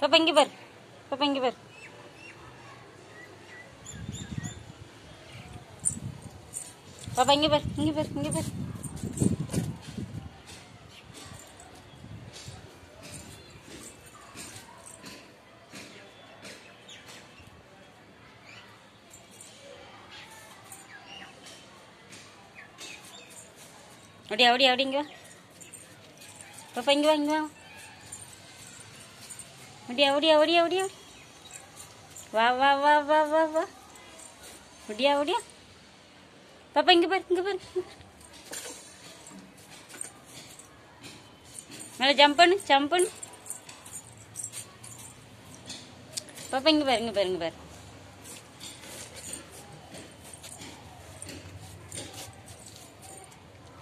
பாப்பா இங்கே பாரு பாப்பா இங்கே பாரு பாப்பா இங்கே பாரு இங்கே பாரு இங்கே பாரு அப்படியா அப்படியா அப்படிங்க பாப்பா இங்கே வா இங்கே வா udah udah udah udah wah wah wah wah wah wah udah udah papa enggak ber enggak malah jumpen jumpen papa enggak ber enggak ber enggak ber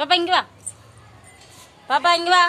papa enggak papa enggak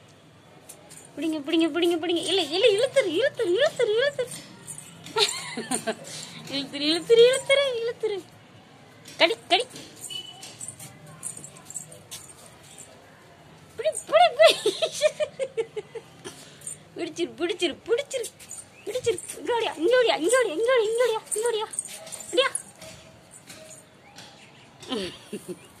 பிடிங்க பிடிங்க பிடிங்க பிடிங்க இல்ல இல்ல இழுத்துரு இழுத்துரு இழுத்துரு இழுத்துரு இழுத்துரு இழுத்துரு இழுத்துரு இழுத்துரு கடி கடி பிடி பிடி பிடிச்சிரு பிடிச்சிரு பிடிச்சிரு பிடிச்சிரு இங்கோடியா இங்கோடியா இங்கோடியா இங்கோடியா இங்கோடியா இங்கோடியா அப்படியா